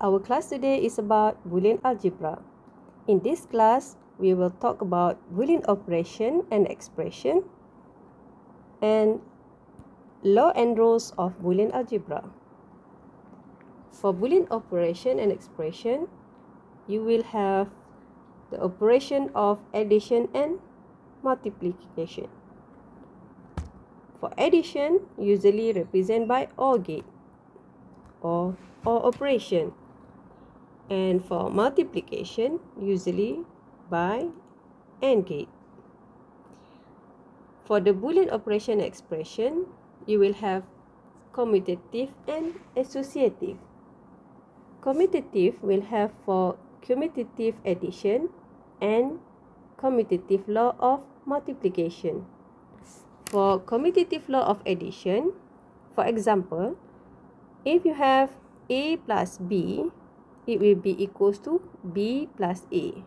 Our class today is about Boolean algebra. In this class, we will talk about Boolean operation and expression and law and rules of Boolean algebra. For Boolean operation and expression, you will have the operation of addition and multiplication. For addition, usually represented by OR gate or OR operation. And for multiplication, usually by AND gate. For the Boolean operation expression, you will have commutative and associative. Commutative will have for commutative addition and commutative law of multiplication. For commutative law of addition, for example, if you have A plus B, it will be equals to B plus A.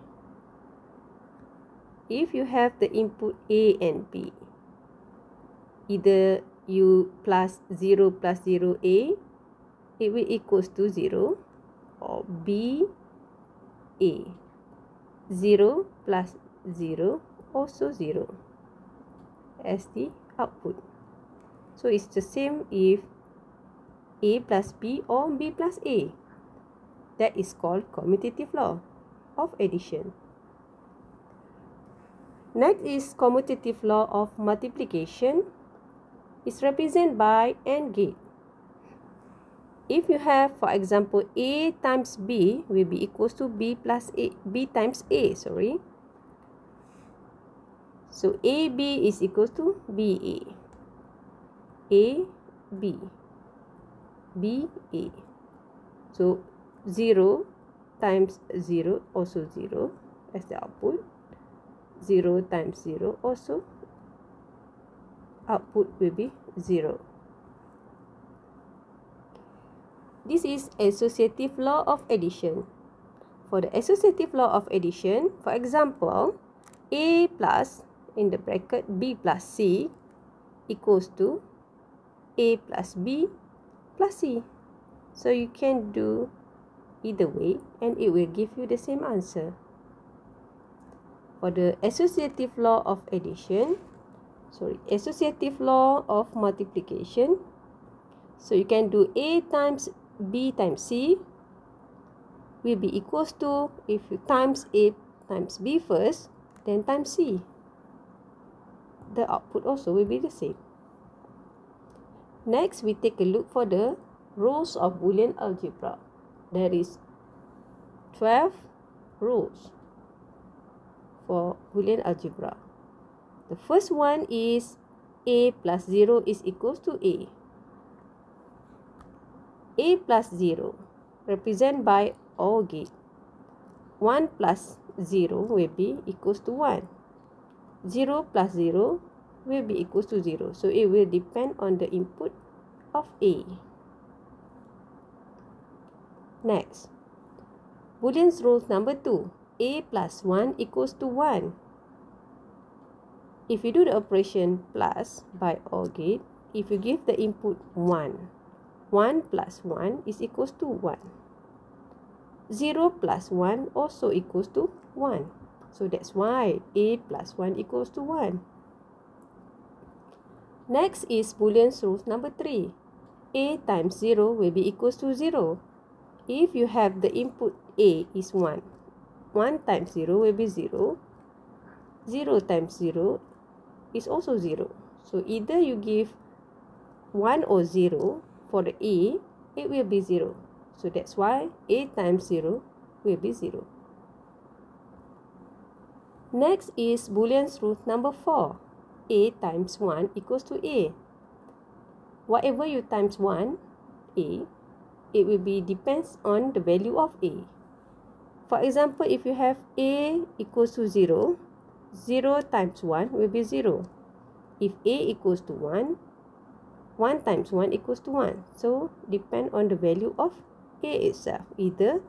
If you have the input A and B, either you plus 0 plus 0 A, it will equals to 0 or B A. 0 plus 0 also 0 as the output. So it's the same if A plus B or B plus A. That is called commutative law of addition. Next is commutative law of multiplication. It's represented by AND gate. If you have, for example, A times B will be equals to B plus A, B times A, sorry. So AB is equals to BA. A, B. B, A. So 0 times 0 also 0 as the output. 0 times 0 also output will be 0. This is associative law of addition. For the associative law of addition, for example, A plus in the bracket B plus C equals to A plus B plus C. So you can do either way and it will give you the same answer. For the associative law of addition, sorry, associative law of multiplication, so you can do A times B times C will be equals to, if you times A times B first, then times C the output also will be the same. Next, we take a look for the rules of Boolean algebra. There is 12 rules for Boolean algebra. The first one is A plus 0 is equals to A. A plus 0 represented by OR gate. 1 plus 0 will be equals to 1. 0 plus 0 will be equals to 0. So it will depend on the input of A. Next, Boolean's rule number 2. A plus 1 equals to 1. If you do the operation plus by OR gate, if you give the input 1, 1 plus 1 is equals to 1. 0 plus 1 also equals to 1. So that's why A plus 1 equals to 1. Next is Boolean's rule number 3. A times 0 will be equals to 0. If you have the input A is 1, 1 times 0 will be 0. 0 times 0 is also 0. So either you give 1 or 0 for the A, it will be 0. So that's why A times 0 will be 0. Next is Boolean's rule number 4. A times 1 equals to A. Whatever you times 1, A, it will be depends on the value of A. For example, if you have A equals to 0, 0 times 1 will be 0. If A equals to 1, 1 times 1 equals to 1. So, depend on the value of A itself. Either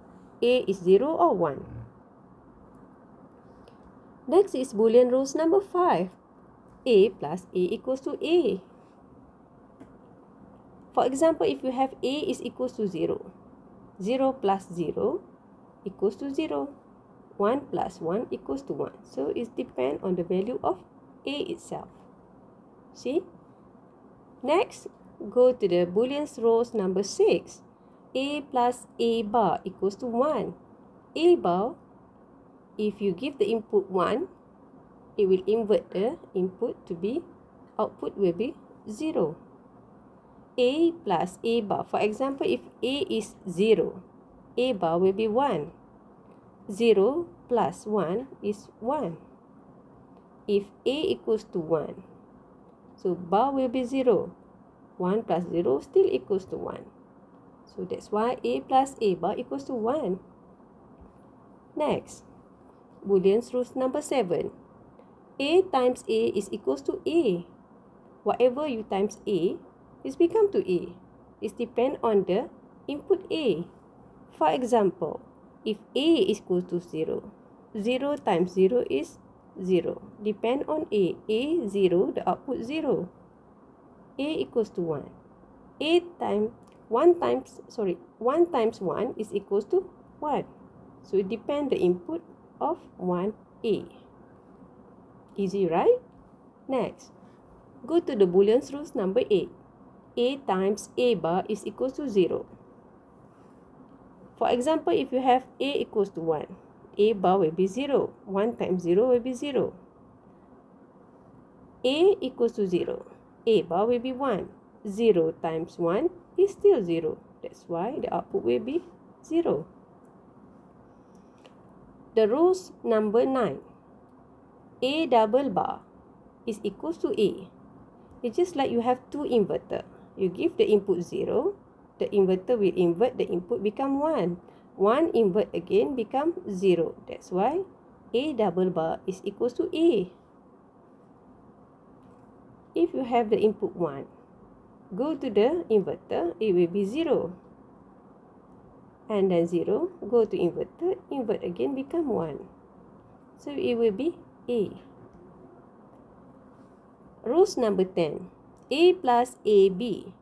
A is 0 or 1. Next is Boolean rules number 5. A plus A equals to A. For example, if you have A is equals to 0, 0 plus 0 equals to 0. 1 plus 1 equals to 1. So it depends on the value of A itself. See? Next, go to the Boolean rows number 6. A plus A bar equals to 1. A bar, if you give the input 1, it will invert the input to be, output will be 0. A plus A bar. For example, if A is 0, A bar will be 1. 0 plus 1 is 1. If A equals to 1, so bar will be 0. 1 plus 0 still equals to 1. So that's why A plus A bar equals to 1. Next, Boolean truth number 7. A times A is equals to A. Whatever you times A, is become to A. It depend on the input A. For example, if A is equal to 0, 0 times 0 is 0. Depend on A. A 0, the output 0. A equals to 1. A times 1 times, sorry, 1 times 1 is equals to 1. So it depend the input of 1A. Easy, right? Next, go to the Boolean rules number 8. A times A bar is equals to 0. For example, if you have A equals to 1, A bar will be 0. 1 times 0 will be 0. A equals to 0. A bar will be 1. 0 times 1 is still 0. That's why the output will be 0. The rules number 9. A double bar is equals to A. It's just like you have two inverter. You give the input 0, the inverter will invert the input become 1. 1 invert again become 0. That's why A double bar is equals to A. If you have the input 1, go to the inverter, it will be 0. And then 0, go to inverter, invert again become 1. So it will be A. Rules number 10. A plus AB.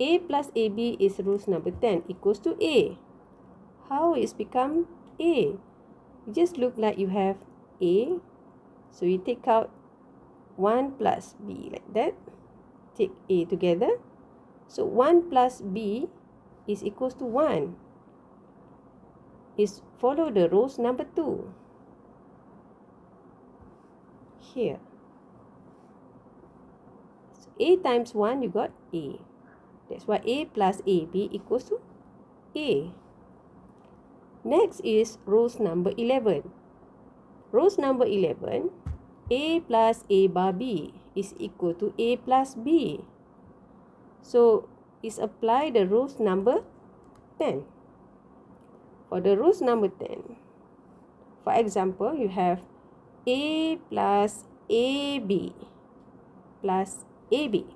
A plus AB is rules number 10 equals to A. How is become A? It just look like you have A. So you take out 1 plus B like that. Take A together. So 1 plus B is equals to 1. Is follow the rules number 2. Here. So A times 1, you got A. That's why A plus AB equals to A. Next is rules number 11. Rules number 11, A plus A bar B is equal to A plus B. So, is apply the rules number 10. For the rules number 10, for example, you have A plus AB plus AB.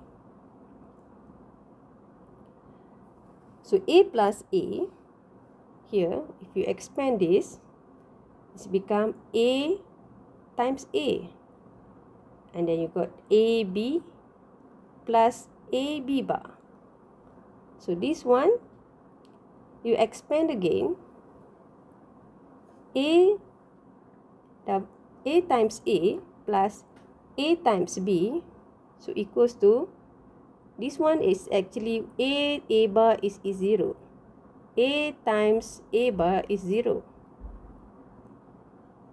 So A plus A, here, if you expand this, it's become A times A. And then you got AB plus AB bar. So this one, you expand again. A, A times A plus A times B So equals to this one is actually A A bar is, is 0. A times A bar is 0.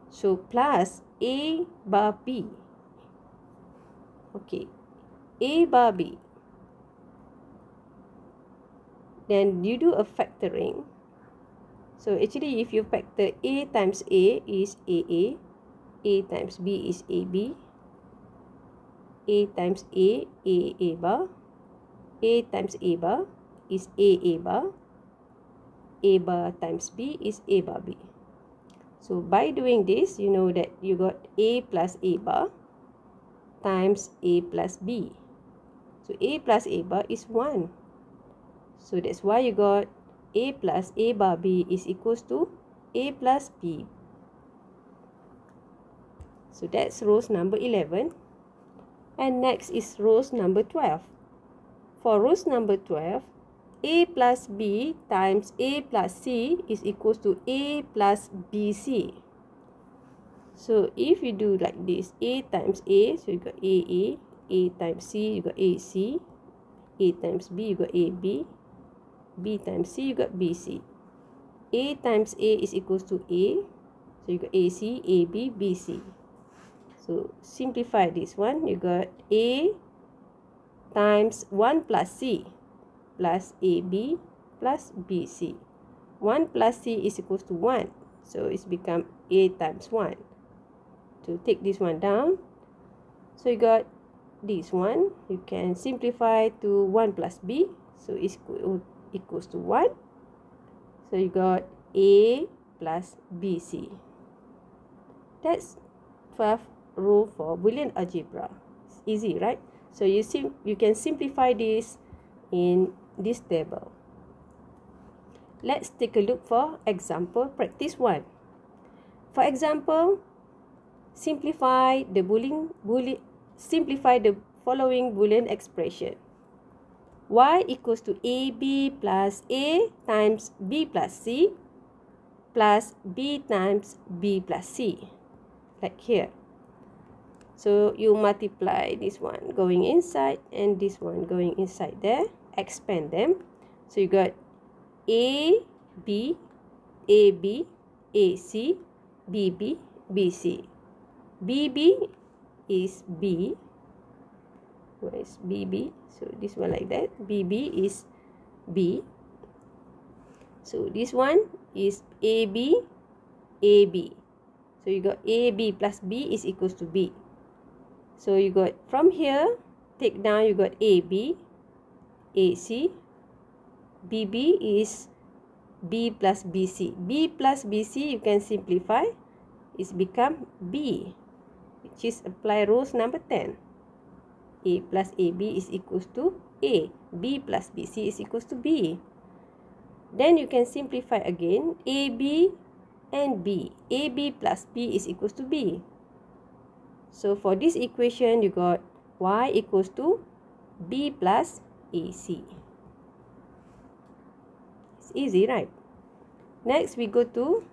So plus A bar B. Okay. A bar B. Then you do a factoring. So actually if you factor A times A is AA. A times B is AB. A times A, A, A bar. A times A bar is A, A bar. A bar times B is A bar B. So by doing this, you know that you got A plus A bar times A plus B. So A plus A bar is 1. So that's why you got A plus A bar B is equals to A plus B. So that's rows number 11. And next is rows number 12. For rows number 12, A plus B times A plus C is equals to A plus BC. So if you do like this, A times A, so you got AA, A times C, you got AC, A times B, you got AB, B times C, you got BC. A times A is equals to A, so you got AC, AB, BC. So simplify this one, you got A times 1 plus C plus AB plus BC. 1 plus C is equals to 1. So it's become A times 1. To take this one down, so you got this one. You can simplify to 1 plus B. So it's equals to 1. So you got A plus BC. That's 12th rule for Boolean algebra. It's easy, right? So you sim you can simplify this in this table. Let's take a look for example practice 1. For example, simplify the boolean, boolean simplify the following boolean expression. y equals to ab plus a times b plus c plus b times b plus c like here. So you multiply this one going inside and this one going inside there. Expand them. So you got A, B, A, B, A, C, B, B, B, C. B, B is B. Where is B, B? So this one like that. B, B is B. So this one is A, B, A, B. So you got A, B plus B is equals to B. So you got from here, take down you got AB, AC, BB is B plus BC. B plus BC you can simplify, it's become B, which is apply rules number 10. A plus AB is equals to A. B plus BC is equals to B. Then you can simplify again, AB and B. AB plus B is equals to B. So for this equation, you got y equals to b plus ac. It's easy, right? Next, we go to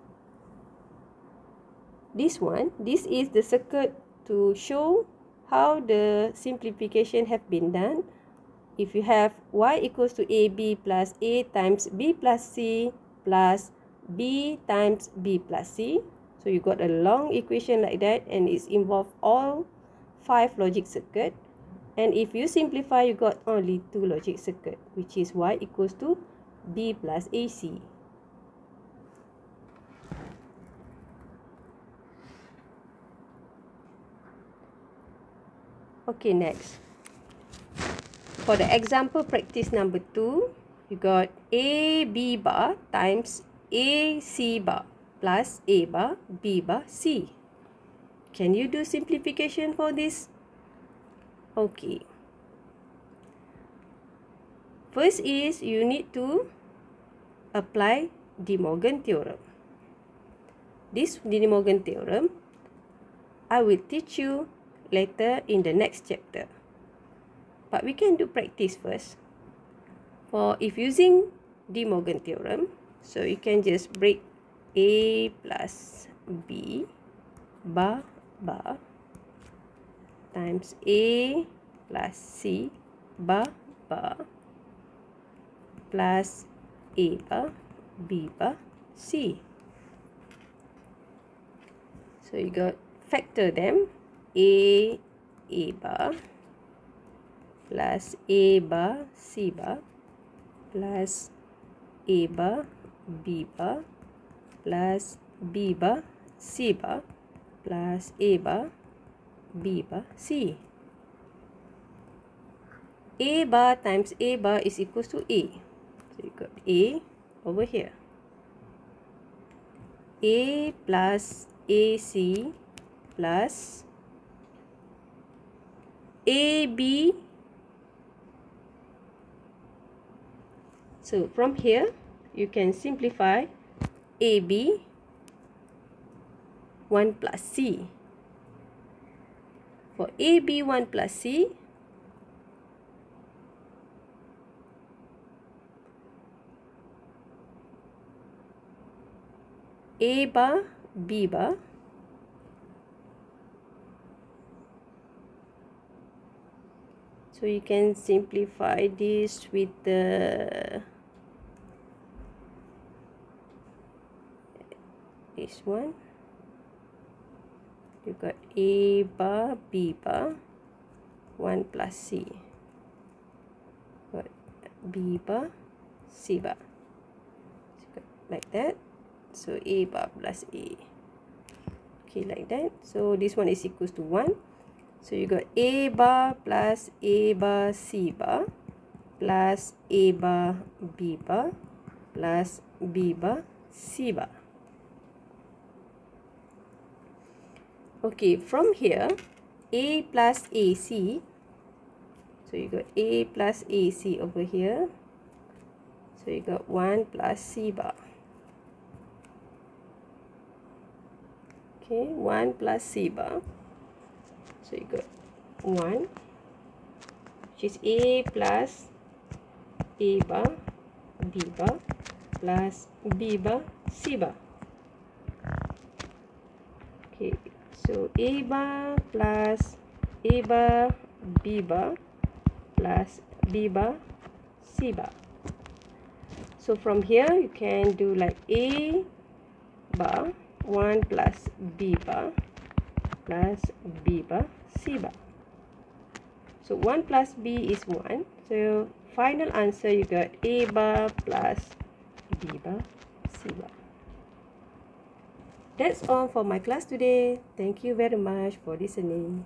this one. This is the circuit to show how the simplification have been done. If you have y equals to ab plus a times b plus c plus b times b plus c, So you got a long equation like that and it's involved all five logic circuit. And if you simplify, you got only two logic circuit, which is y equals to b plus ac. Okay, next. For the example practice number two, you got a b bar times a c bar plus A bar, B bar, C. Can you do simplification for this? Okay. First is you need to apply De Morgan theorem. This De Morgan theorem, I will teach you later in the next chapter. But we can do practice first. For if using De Morgan theorem, so you can just break A plus B bar bar times A plus C bar bar plus A bar B bar C. So you got factor them A A bar plus A bar C bar plus A bar B bar plus B bar C bar plus A bar B bar C. A bar times A bar is equals to A. So you got A over here. A plus AC plus AB. So from here, you can simplify AB 1 plus C. For AB 1 plus C, A bar, B bar. So you can simplify this with the this one. You got A bar, B bar, 1 plus C. Got B bar, C bar. So like that. So A bar plus A. Okay, like that. So this one is equals to 1. So you got A bar plus A bar C bar plus A bar B bar plus B bar C bar. Okay, from here, A plus AC. So you got A plus AC over here. So you got 1 plus C bar. Okay, 1 plus C bar. So you got 1 which is A plus A bar B bar plus B bar C bar. Okay, so A bar plus A bar B bar plus B bar C bar. So from here you can do like A bar 1 plus B bar plus B bar C bar. So 1 plus B is 1. So final answer you got A bar plus B bar C bar. That's all for my class today. Thank you very much for listening.